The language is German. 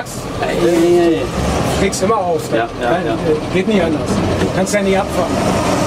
merkst, ey, kriegst du immer auf. Ja, ja, ja. Äh, geht nicht anders. Du kannst ja nicht abfahren.